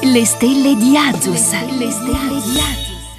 Le stelle di Azus. Le stelle di Azus.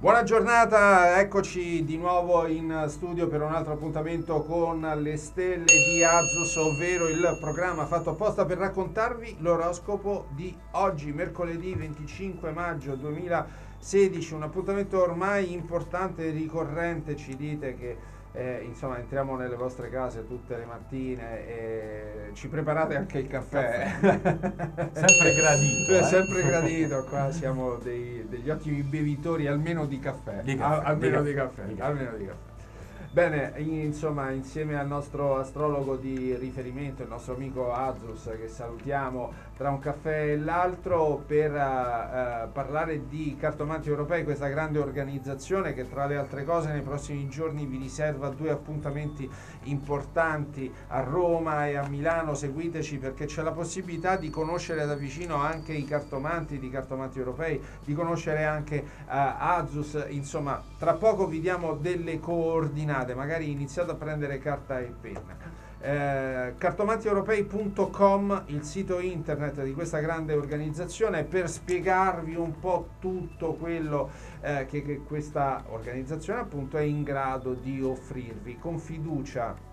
Buona giornata, eccoci di nuovo in studio per un altro appuntamento con le stelle di Azus, ovvero il programma fatto apposta per raccontarvi l'oroscopo di oggi, mercoledì 25 maggio 2016, un appuntamento ormai importante e ricorrente, ci dite che eh, insomma entriamo nelle vostre case tutte le mattine e ci preparate anche il caffè, sempre gradito eh, sempre gradito qua siamo dei, degli ottimi bevitori almeno di caffè, di caffè, Al, almeno, di caffè, caffè, di caffè. almeno di caffè Bene, insomma, insieme al nostro astrologo di riferimento, il nostro amico Azus, che salutiamo tra un caffè e l'altro, per uh, parlare di Cartomanti Europei, questa grande organizzazione che tra le altre cose nei prossimi giorni vi riserva due appuntamenti importanti a Roma e a Milano. Seguiteci perché c'è la possibilità di conoscere da vicino anche i cartomanti di Cartomanti Europei, di conoscere anche uh, Azus, insomma, tra poco vi diamo delle coordinate magari iniziate a prendere carta e penna. Eh, cartomantieuropei.com il sito internet di questa grande organizzazione per spiegarvi un po' tutto quello eh, che, che questa organizzazione appunto è in grado di offrirvi con fiducia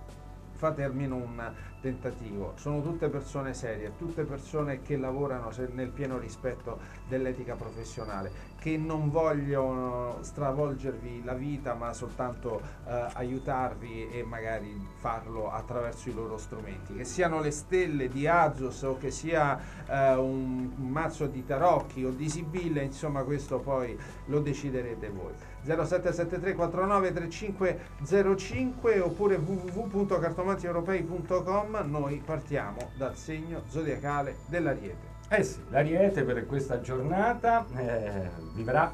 fate almeno un tentativo. Sono tutte persone serie, tutte persone che lavorano nel pieno rispetto dell'etica professionale, che non vogliono stravolgervi la vita, ma soltanto eh, aiutarvi e magari farlo attraverso i loro strumenti. Che siano le stelle di Azus o che sia eh, un, mazzo di tarocchi o di sibille, insomma questo poi lo deciderete voi. 0773 49 3505 oppure www.cartomantieuropei.com noi partiamo dal segno zodiacale dell'Ariete. Eh sì, l'Ariete per questa giornata eh, vivrà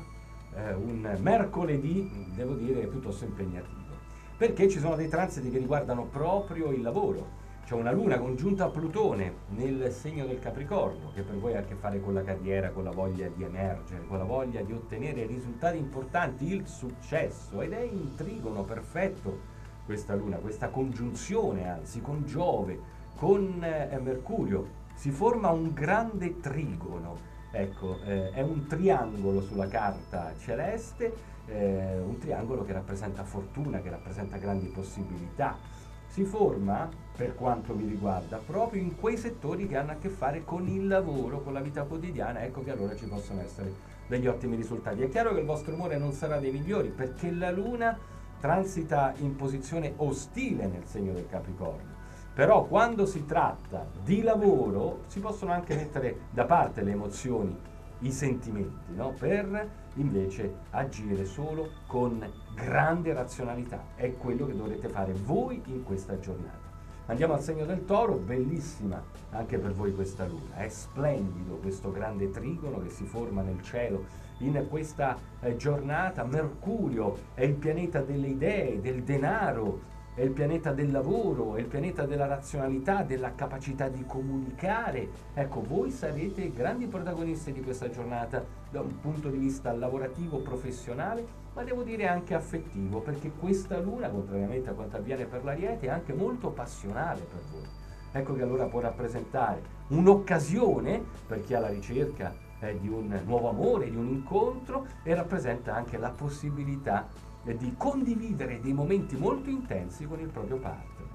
eh, un mercoledì, devo dire, piuttosto impegnativo, perché ci sono dei transiti che riguardano proprio il lavoro. C'è una luna congiunta a Plutone nel segno del Capricorno, che per voi ha a che fare con la carriera, con la voglia di emergere, con la voglia di ottenere risultati importanti, il successo, ed è in trigono perfetto questa luna, questa congiunzione anzi con Giove, con eh, Mercurio, si forma un grande trigono. Ecco, eh, è un triangolo sulla carta celeste, eh, un triangolo che rappresenta fortuna, che rappresenta grandi possibilità. Si forma, per quanto mi riguarda, proprio in quei settori che hanno a che fare con il lavoro, con la vita quotidiana, ecco che allora ci possono essere degli ottimi risultati. È chiaro che il vostro umore non sarà dei migliori perché la Luna transita in posizione ostile nel segno del Capricorno. Però quando si tratta di lavoro si possono anche mettere da parte le emozioni, i sentimenti, no? per invece agire solo con grande razionalità. È quello che dovrete fare voi in questa giornata. Andiamo al segno del toro, bellissima anche per voi questa luna. È splendido questo grande trigono che si forma nel cielo in questa eh, giornata. Mercurio è il pianeta delle idee, del denaro, è il pianeta del lavoro, è il pianeta della razionalità, della capacità di comunicare. Ecco, voi sarete grandi protagonisti di questa giornata da un punto di vista lavorativo, professionale, ma devo dire anche affettivo, perché questa luna, contrariamente a quanto avviene per l'Ariete, è anche molto passionale per voi. Ecco che allora può rappresentare un'occasione per chi ha la ricerca eh, di un nuovo amore, di un incontro e rappresenta anche la possibilità di condividere dei momenti molto intensi con il proprio partner.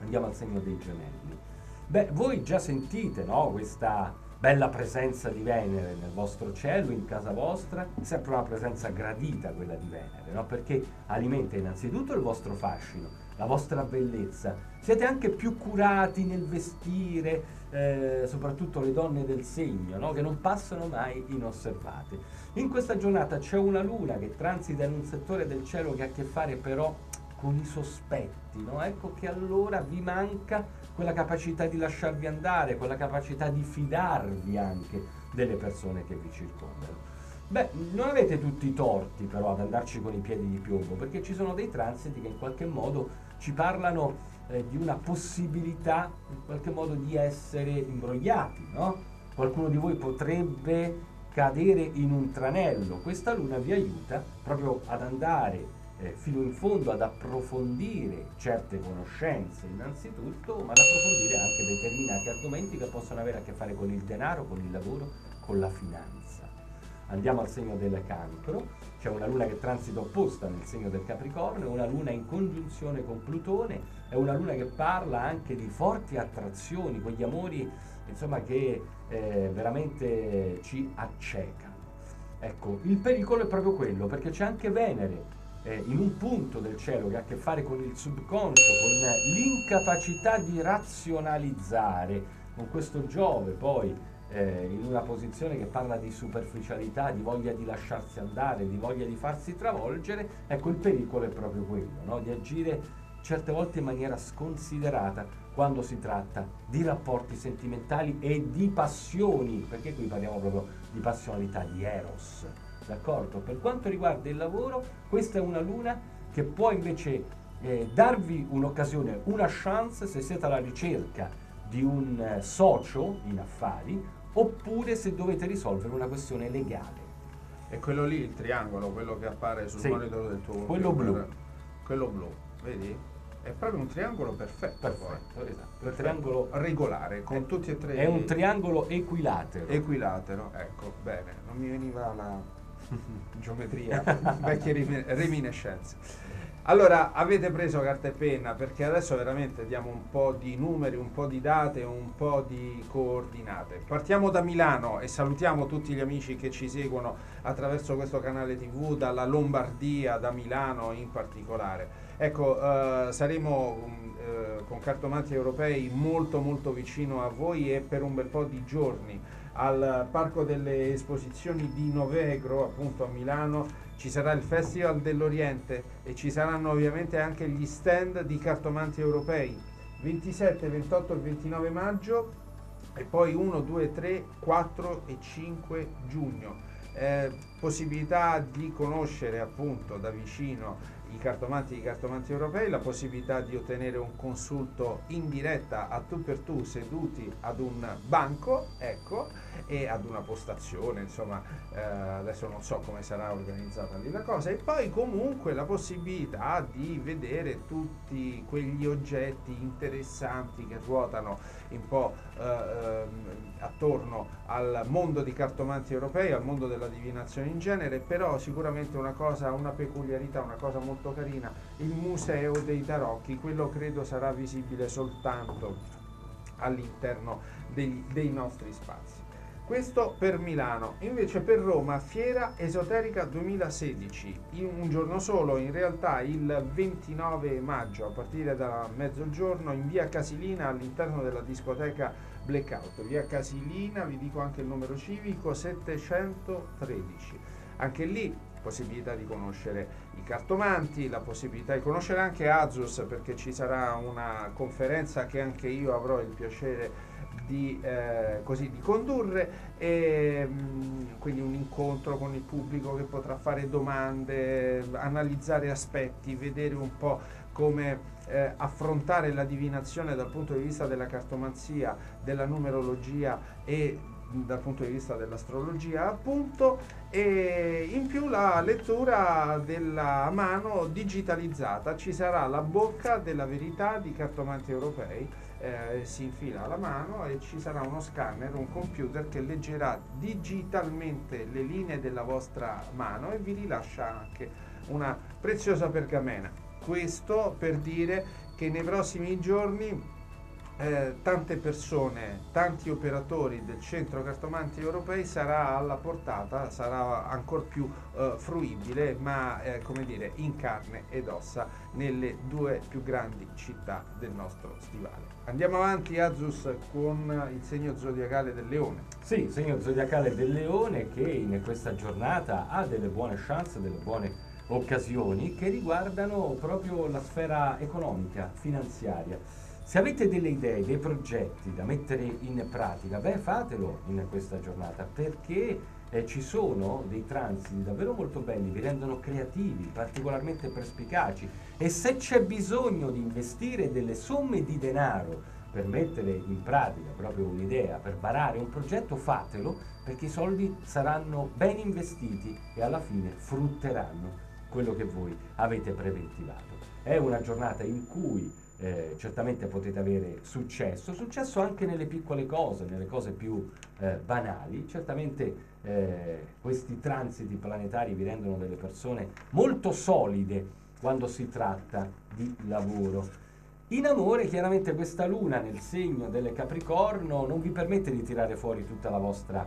Andiamo al segno dei gemelli. Beh, voi già sentite no, questa bella presenza di Venere nel vostro cielo, in casa vostra, sempre una presenza gradita quella di Venere, no? perché alimenta innanzitutto il vostro fascino, la vostra bellezza. Siete anche più curati nel vestire, eh, soprattutto le donne del segno, no? che non passano mai inosservate. In questa giornata c'è una luna che transita in un settore del cielo che ha a che fare però con i sospetti, no? ecco che allora vi manca quella capacità di lasciarvi andare, quella capacità di fidarvi anche delle persone che vi circondano. Beh, non avete tutti i torti però ad andarci con i piedi di piombo, perché ci sono dei transiti che in qualche modo ci parlano eh, di una possibilità in qualche modo di essere imbrogliati, no? Qualcuno di voi potrebbe cadere in un tranello. Questa luna vi aiuta proprio ad andare eh, fino in fondo ad approfondire certe conoscenze innanzitutto, ma ad approfondire anche determinati argomenti che possono avere a che fare con il denaro, con il lavoro, con la finanza. Andiamo al segno del cancro, c'è una luna che transita opposta nel segno del Capricorno, una luna in congiunzione con Plutone, è una luna che parla anche di forti attrazioni, quegli amori insomma, che eh, veramente ci accecano. Ecco, il pericolo è proprio quello, perché c'è anche Venere eh, in un punto del cielo che ha a che fare con il subconscio, con l'incapacità di razionalizzare, con questo Giove poi eh, in una posizione che parla di superficialità, di voglia di lasciarsi andare, di voglia di farsi travolgere, ecco il pericolo è proprio quello, no? di agire certe volte in maniera sconsiderata quando si tratta di rapporti sentimentali e di passioni, perché qui parliamo proprio di passionalità, di eros, d'accordo? Per quanto riguarda il lavoro, questa è una luna che può invece eh, darvi un'occasione, una chance se siete alla ricerca di un eh, socio in affari oppure se dovete risolvere una questione legale. È quello lì il triangolo, quello che appare sul Sì, monitor del tuo quello computer. blu. Quello blu, vedi? È proprio un triangolo perfetto. Perfetto, esatto. Perfetto. triangolo regolare, con è- tutti e tre È un triangolo equilatero. equilatero. Ecco, bene, non mi veniva la geometria, vecchie reminiscenze. Allora, avete preso carta e penna perché adesso veramente diamo un po' di numeri, un po' di date, un po' di coordinate. Partiamo da Milano e salutiamo tutti gli amici che ci seguono attraverso questo canale TV, dalla Lombardia, da Milano in particolare. Ecco, eh, saremo mm, eh, con cartomanti europei molto molto vicino a voi e per un bel po' di giorni al Parco delle Esposizioni di Novegro, appunto a Milano, ci sarà il Festival dell'Oriente e ci saranno ovviamente anche gli stand di cartomanti europei 27, 28 e 29 maggio e poi 1, 2, 3, 4 e 5 giugno. Eh, possibilità di conoscere appunto da vicino i cartomanti i cartomanti europei, la possibilità di ottenere un consulto in diretta a tu per tu seduti ad un banco, ecco, e ad una postazione, insomma, eh, adesso non so come sarà organizzata lì la cosa, e poi comunque la possibilità di vedere tutti quegli oggetti interessanti che ruotano un po' eh, ehm, attorno al mondo di cartomanti europei, al mondo della divinazione in genere, però sicuramente una cosa, una peculiarità, una cosa molto carina, il museo dei tarocchi, quello credo sarà visibile soltanto all'interno degli- dei nostri spazi. Questo per Milano, invece per Roma Fiera Esoterica 2016, in un giorno solo, in realtà il 29 maggio a partire da mezzogiorno in via Casilina all'interno della discoteca Blackout. Via Casilina, vi dico anche il numero civico 713. Anche lì possibilità di conoscere i cartomanti, la possibilità di conoscere anche Azus perché ci sarà una conferenza che anche io avrò il piacere di, eh, così, di condurre. E mm, quindi un incontro con il pubblico che potrà fare domande, analizzare aspetti, vedere un po' come eh, affrontare la divinazione dal punto di vista della cartomanzia, della numerologia e dal punto di vista dell'astrologia appunto e in più la lettura della mano digitalizzata ci sarà la bocca della verità di cartomanti europei eh, si infila la mano e ci sarà uno scanner, un computer che leggerà digitalmente le linee della vostra mano e vi rilascia anche una preziosa pergamena. Questo per dire che nei prossimi giorni eh, tante persone, tanti operatori del centro cartomanti europei sarà alla portata, sarà ancora più eh, fruibile, ma eh, come dire in carne ed ossa nelle due più grandi città del nostro stivale. Andiamo avanti Azus con il segno zodiacale del leone. Sì, segno zodiacale del leone che in questa giornata ha delle buone chance, delle buone occasioni che riguardano proprio la sfera economica, finanziaria. Se avete delle idee, dei progetti da mettere in pratica, beh fatelo in questa giornata perché eh, ci sono dei transiti davvero molto belli, vi rendono creativi, particolarmente perspicaci e se c'è bisogno di investire delle somme di denaro per mettere in pratica proprio un'idea, per varare un progetto, fatelo perché i soldi saranno ben investiti e alla fine frutteranno quello che voi avete preventivato. È una giornata in cui eh, certamente potete avere successo, successo anche nelle piccole cose, nelle cose più eh, banali. Certamente eh, questi transiti planetari vi rendono delle persone molto solide quando si tratta di lavoro. In amore, chiaramente questa luna nel segno del Capricorno non vi permette di tirare fuori tutta la vostra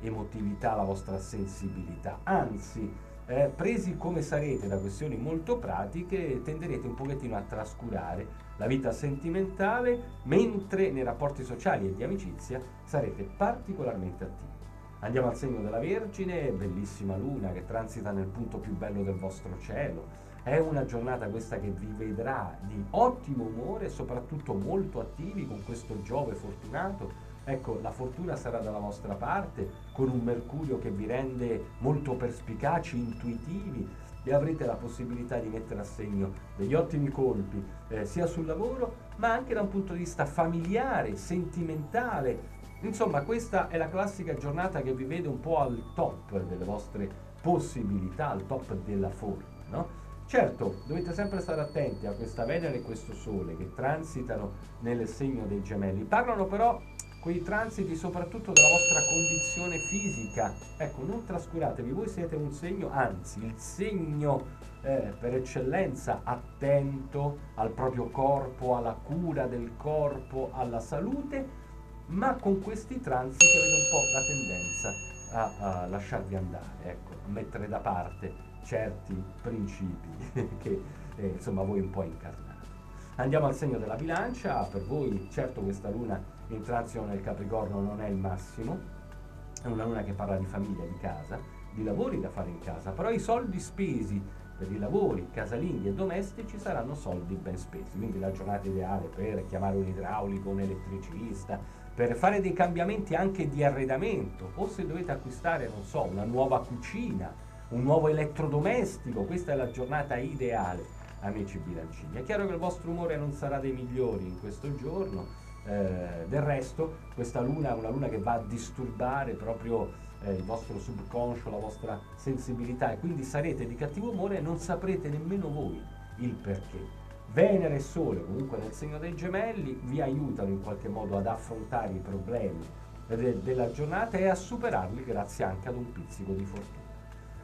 emotività, la vostra sensibilità, anzi eh, presi come sarete da questioni molto pratiche, tenderete un pochettino a trascurare la vita sentimentale, mentre nei rapporti sociali e di amicizia sarete particolarmente attivi. Andiamo al segno della Vergine, bellissima luna che transita nel punto più bello del vostro cielo. È una giornata questa che vi vedrà di ottimo umore soprattutto molto attivi con questo Giove fortunato Ecco, la fortuna sarà dalla vostra parte, con un Mercurio che vi rende molto perspicaci, intuitivi e avrete la possibilità di mettere a segno degli ottimi colpi eh, sia sul lavoro ma anche da un punto di vista familiare, sentimentale. Insomma, questa è la classica giornata che vi vede un po' al top delle vostre possibilità, al top della forma, no? Certo, dovete sempre stare attenti a questa Venere e questo Sole che transitano nel segno dei gemelli. Parlano però quei transiti soprattutto della vostra condizione fisica. Ecco, non trascuratevi, voi siete un segno, anzi il segno eh, per eccellenza attento al proprio corpo, alla cura del corpo, alla salute, ma con questi transiti avete un po' la tendenza a, a lasciarvi andare, ecco, a mettere da parte certi principi che eh, insomma voi un po' incarnate. Andiamo al segno della bilancia, per voi certo questa luna in transito nel Capricorno non è il massimo, è una luna che parla di famiglia, di casa, di lavori da fare in casa, però i soldi spesi per i lavori casalinghi e domestici saranno soldi ben spesi, quindi la giornata ideale per chiamare un idraulico, un elettricista, per fare dei cambiamenti anche di arredamento o se dovete acquistare, non so, una nuova cucina, un nuovo elettrodomestico, questa è la giornata ideale, amici bilancini. È chiaro che il vostro umore non sarà dei migliori in questo giorno, eh, del resto questa luna è una luna che va a disturbare proprio eh, il vostro subconscio, la vostra sensibilità e quindi sarete di cattivo umore e non saprete nemmeno voi il perché. Venere e Sole, comunque nel segno dei gemelli, vi aiutano in qualche modo ad affrontare i problemi de- della giornata e a superarli grazie anche ad un pizzico di fortuna.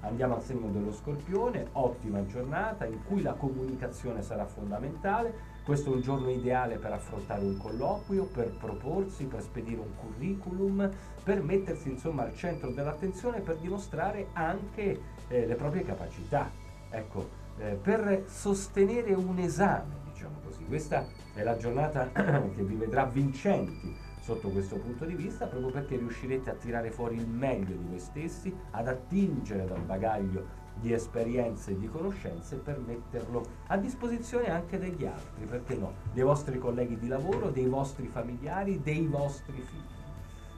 Andiamo al segno dello scorpione, ottima giornata in cui la comunicazione sarà fondamentale, questo è un giorno ideale per affrontare un colloquio, per proporsi, per spedire un curriculum, per mettersi insomma al centro dell'attenzione, per dimostrare anche eh, le proprie capacità. Ecco, eh, per sostenere un esame, diciamo così. Questa è la giornata che vi vedrà vincenti sotto questo punto di vista, proprio perché riuscirete a tirare fuori il meglio di voi stessi, ad attingere dal bagaglio di esperienze e di conoscenze per metterlo a disposizione anche degli altri, perché no? Dei vostri colleghi di lavoro, dei vostri familiari, dei vostri figli.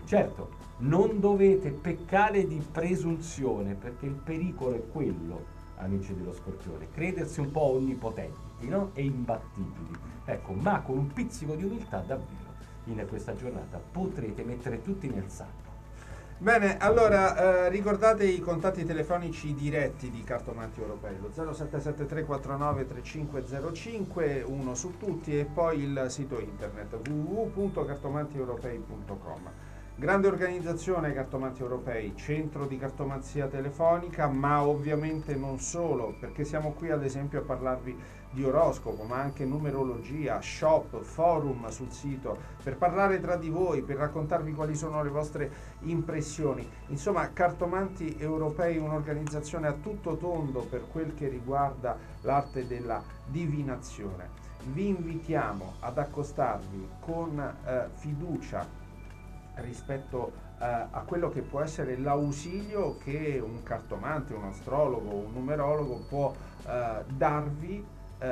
Certo, non dovete peccare di presunzione, perché il pericolo è quello, amici dello scorpione, credersi un po' onnipotenti no? e imbattibili. Ecco, ma con un pizzico di umiltà davvero in questa giornata potrete mettere tutti nel sacco Bene, allora eh, ricordate i contatti telefonici diretti di Cartomanti Europei, lo 0773493505, uno su tutti e poi il sito internet www.cartomantieuropei.com. Grande organizzazione Cartomanti Europei, centro di cartomanzia telefonica, ma ovviamente non solo, perché siamo qui ad esempio a parlarvi di oroscopo, ma anche numerologia, shop, forum sul sito, per parlare tra di voi, per raccontarvi quali sono le vostre impressioni. Insomma, Cartomanti Europei, un'organizzazione a tutto tondo per quel che riguarda l'arte della divinazione. Vi invitiamo ad accostarvi con eh, fiducia rispetto eh, a quello che può essere l'ausilio che un cartomante, un astrologo, un numerologo può eh, darvi eh,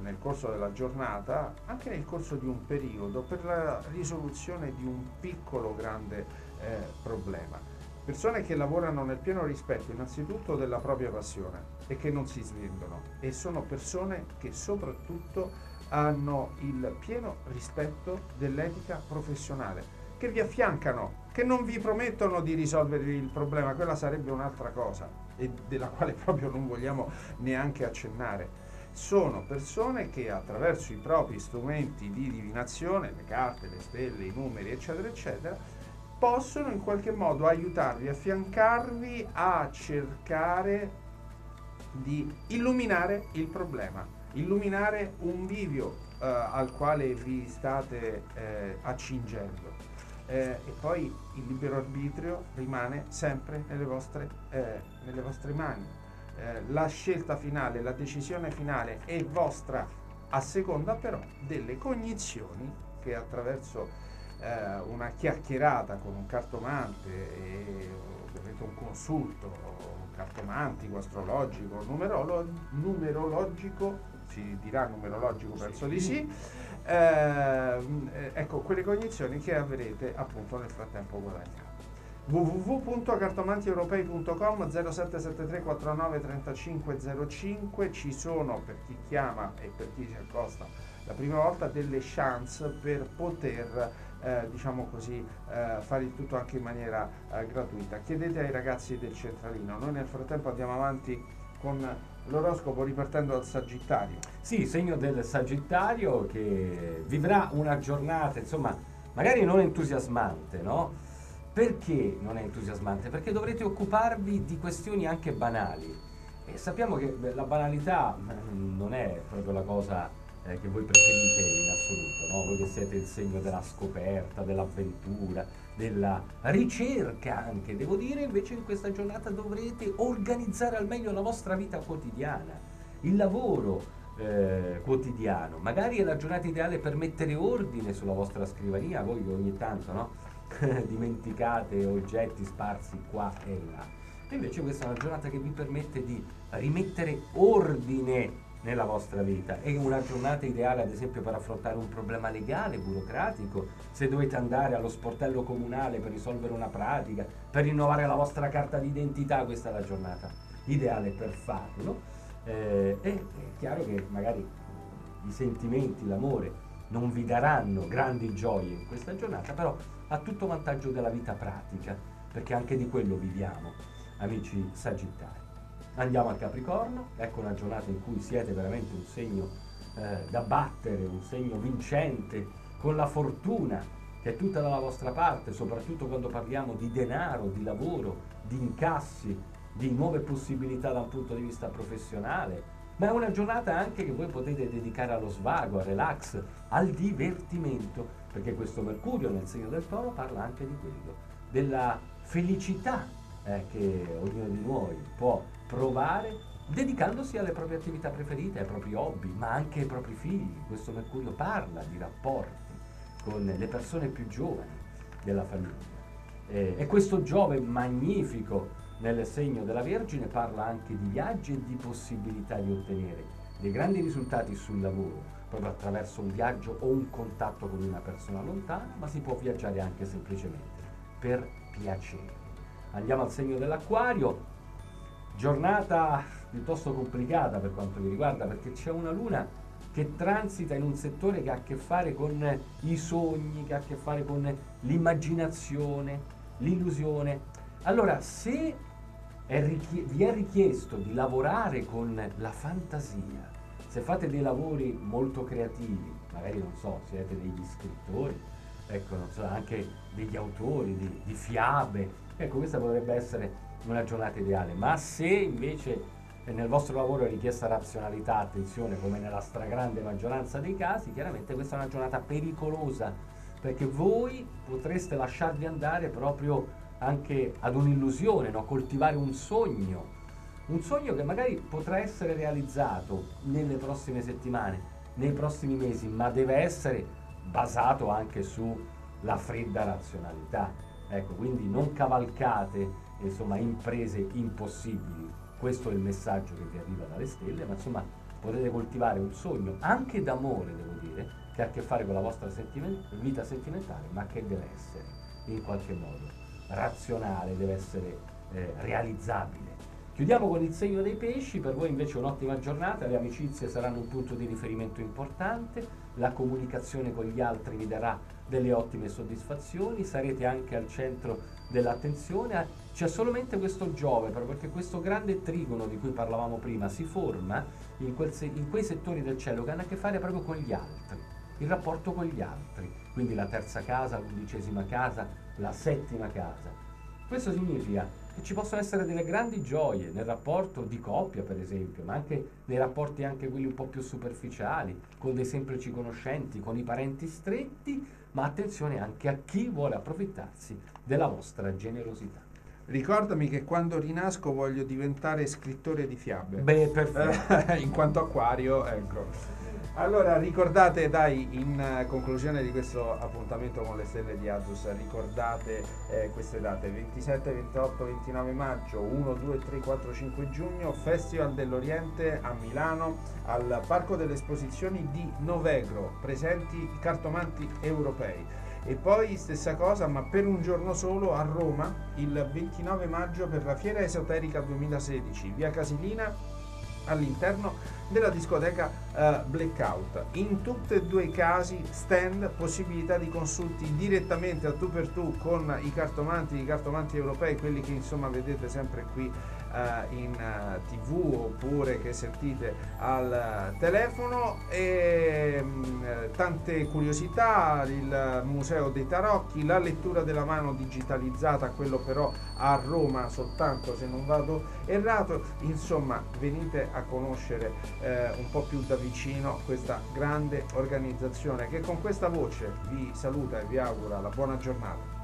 nel corso della giornata, anche nel corso di un periodo, per la risoluzione di un piccolo grande eh, problema. Persone che lavorano nel pieno rispetto innanzitutto della propria passione e che non si svendono e sono persone che soprattutto hanno il pieno rispetto dell'etica professionale che vi affiancano, che non vi promettono di risolvere il problema, quella sarebbe un'altra cosa, e della quale proprio non vogliamo neanche accennare. Sono persone che attraverso i propri strumenti di divinazione, le carte, le stelle, i numeri, eccetera, eccetera, possono in qualche modo aiutarvi, affiancarvi a cercare di illuminare il problema, illuminare un bivio eh, al quale vi state eh, accingendo. Eh, e poi il libero arbitrio rimane sempre nelle vostre, eh, nelle vostre mani. Eh, la scelta finale, la decisione finale è vostra a seconda però delle cognizioni che attraverso eh, una chiacchierata con un cartomante e ovviamente un consulto cartomantico, astrologico, numerolo- numerologico, si dirà numerologico, penso di sì, eh, ecco quelle cognizioni che avrete appunto nel frattempo guadagnato www.cartomantieuropei.com 0773 49 35 05 ci sono per chi chiama e per chi si accosta la prima volta delle chance per poter eh, diciamo così, eh, fare il tutto anche in maniera eh, gratuita. Chiedete ai ragazzi del centralino, noi nel frattempo andiamo avanti con l'oroscopo ripartendo dal Sagittario. Sì, segno del Sagittario che vivrà una giornata, insomma, magari non entusiasmante, no? Perché non è entusiasmante? Perché dovrete occuparvi di questioni anche banali. E sappiamo che la banalità mm, non è proprio la cosa eh, che voi preferite in assoluto, no? voi che siete il segno della scoperta, dell'avventura, della ricerca anche, devo dire invece in questa giornata dovrete organizzare al meglio la vostra vita quotidiana, il lavoro eh, quotidiano, magari è la giornata ideale per mettere ordine sulla vostra scrivania, voi ogni tanto no? dimenticate oggetti sparsi qua e là. Invece questa è una giornata che vi permette di rimettere ordine nella vostra vita. È una giornata ideale ad esempio per affrontare un problema legale, burocratico, se dovete andare allo sportello comunale per risolvere una pratica, per rinnovare la vostra carta d'identità, questa è la giornata ideale per farlo. Eh, è chiaro che magari i sentimenti, l'amore non vi daranno grandi gioie in questa giornata, però ha tutto vantaggio della vita pratica, perché anche di quello viviamo, amici sagittari. Andiamo al Capricorno, ecco una giornata in cui siete veramente un segno eh, da battere, un segno vincente, con la fortuna che è tutta dalla vostra parte, soprattutto quando parliamo di denaro, di lavoro, di incassi, di nuove possibilità da un punto di vista professionale, ma è una giornata anche che voi potete dedicare allo svago, al relax, al divertimento, perché questo Mercurio nel segno del toro parla anche di quello, della felicità eh, che ognuno di noi può provare dedicandosi alle proprie attività preferite, ai propri hobby, ma anche ai propri figli. Questo Mercurio parla di rapporti con le persone più giovani della famiglia. Eh, e questo Giove magnifico nel segno della Vergine parla anche di viaggi e di possibilità di ottenere dei grandi risultati sul lavoro, proprio attraverso un viaggio o un contatto con una persona lontana, ma si può viaggiare anche semplicemente per piacere. Andiamo al segno dell'Acquario, Giornata piuttosto complicata per quanto mi riguarda perché c'è una luna che transita in un settore che ha a che fare con i sogni, che ha a che fare con l'immaginazione, l'illusione. Allora, se è richie- vi è richiesto di lavorare con la fantasia, se fate dei lavori molto creativi, magari non so, siete degli scrittori, ecco, non so, anche degli autori di, di fiabe, ecco, questa potrebbe essere una giornata ideale, ma se invece nel vostro lavoro è richiesta razionalità, attenzione, come nella stragrande maggioranza dei casi, chiaramente questa è una giornata pericolosa, perché voi potreste lasciarvi andare proprio anche ad un'illusione, no? coltivare un sogno, un sogno che magari potrà essere realizzato nelle prossime settimane, nei prossimi mesi, ma deve essere basato anche sulla fredda razionalità. Ecco, quindi non cavalcate insomma, imprese impossibili. Questo è il messaggio che vi arriva dalle stelle, ma insomma potete coltivare un sogno, anche d'amore devo dire, che ha a che fare con la vostra sentiment- vita sentimentale, ma che deve essere in qualche modo razionale, deve essere eh, realizzabile. Chiudiamo con il segno dei pesci, per voi invece un'ottima giornata, le amicizie saranno un punto di riferimento importante, la comunicazione con gli altri vi darà delle ottime soddisfazioni, sarete anche al centro dell'attenzione, c'è solamente questo Giove, perché questo grande trigono di cui parlavamo prima si forma in, se- in quei settori del cielo che hanno a che fare proprio con gli altri, il rapporto con gli altri, quindi la terza casa, l'undicesima casa, la settima casa. Questo significa che ci possono essere delle grandi gioie nel rapporto di coppia, per esempio, ma anche nei rapporti anche quelli un po' più superficiali, con dei semplici conoscenti, con i parenti stretti, ma attenzione anche a chi vuole approfittarsi della vostra generosità. Ricordami che quando rinasco voglio diventare scrittore di fiabe. Beh, perfetto. in quanto acquario, ecco. Allora ricordate, dai, in uh, conclusione di questo appuntamento con le stelle di Azus, ricordate eh, queste date, 27, 28, 29 maggio, 1, 2, 3, 4, 5 giugno, Festival dell'Oriente a Milano, al Parco delle Esposizioni di Novegro, presenti i cartomanti europei. E poi stessa cosa, ma per un giorno solo a Roma, il 29 maggio per la Fiera Esoterica 2016, via Casilina all'interno della discoteca uh, Blackout. In tutti e due i casi stand, possibilità di consulti direttamente a tu per tu con i cartomanti, i cartomanti europei, quelli che insomma vedete sempre qui in uh, tv oppure che sentite al telefono e um, tante curiosità, il museo dei tarocchi, la lettura della mano digitalizzata, quello però a Roma soltanto se non vado errato, insomma venite a conoscere eh, un po' più da vicino questa grande organizzazione che con questa voce vi saluta e vi augura la buona giornata.